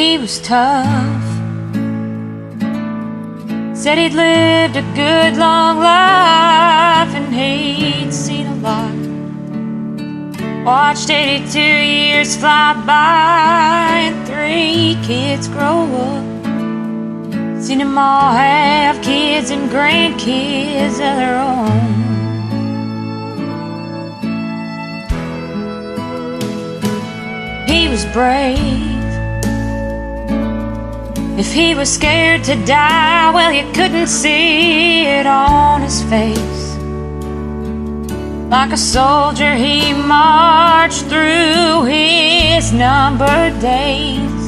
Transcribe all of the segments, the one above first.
He was tough. Said he'd lived a good long life and he'd seen a lot. Watched 82 years fly by and three kids grow up. Seen them all have kids and grandkids of their own. He was brave. If he was scared to die, well, you couldn't see it on his face. Like a soldier, he marched through his numbered days.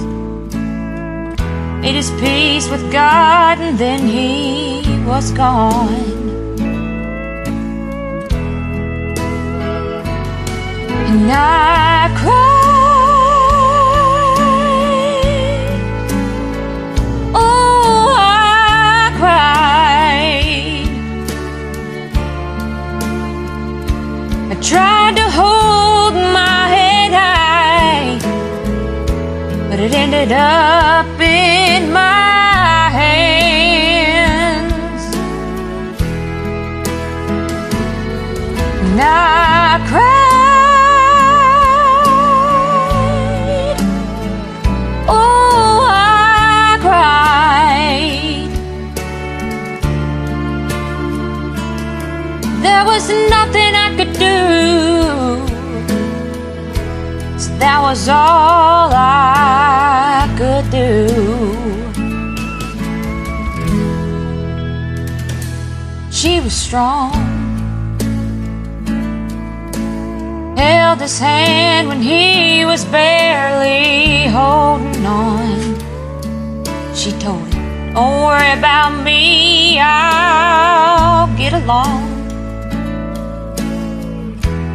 Made his peace with God, and then he was gone. And I cried. Tried to hold my head high, but it ended up in my hands. And I cried. Oh, I cried. There was nothing was all I could do. She was strong. Held his hand when he was barely holding on. She told him, Don't worry about me, I'll get along.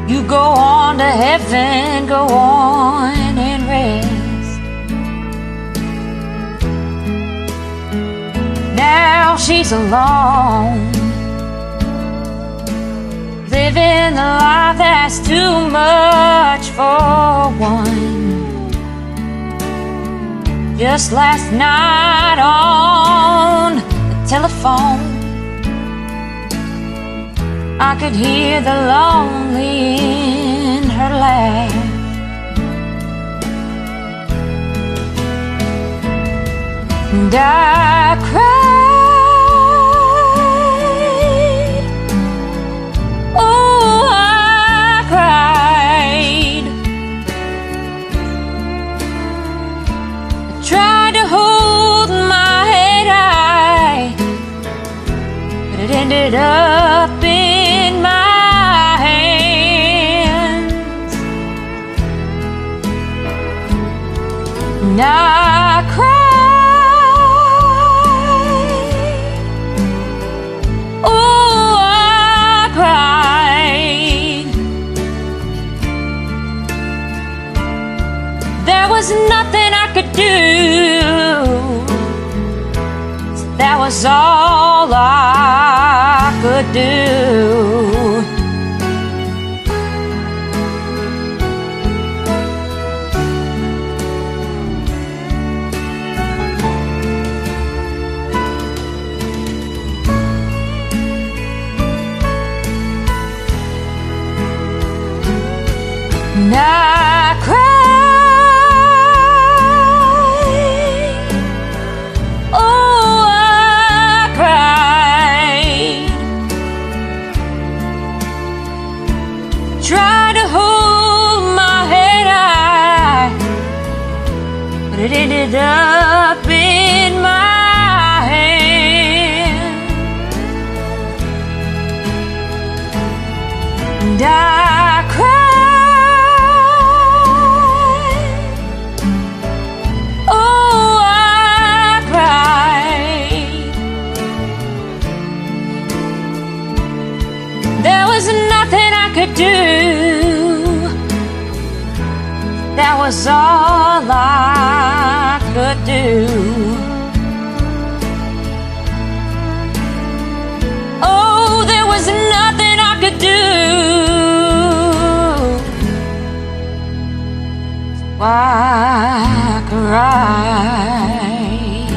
You go on to heaven, go on and rest. Now she's alone, living the life that's too much for one. Just last night on the telephone. I could hear the lonely in her laugh. And I cried. Oh, I cried. I tried to hold my head high, but it ended up And I cried. Oh, I cried. There was nothing I could do. That was all I could do. And I cried. Oh, I cried. There was nothing I could do. That was all I could do. Cried?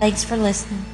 Thanks for listening.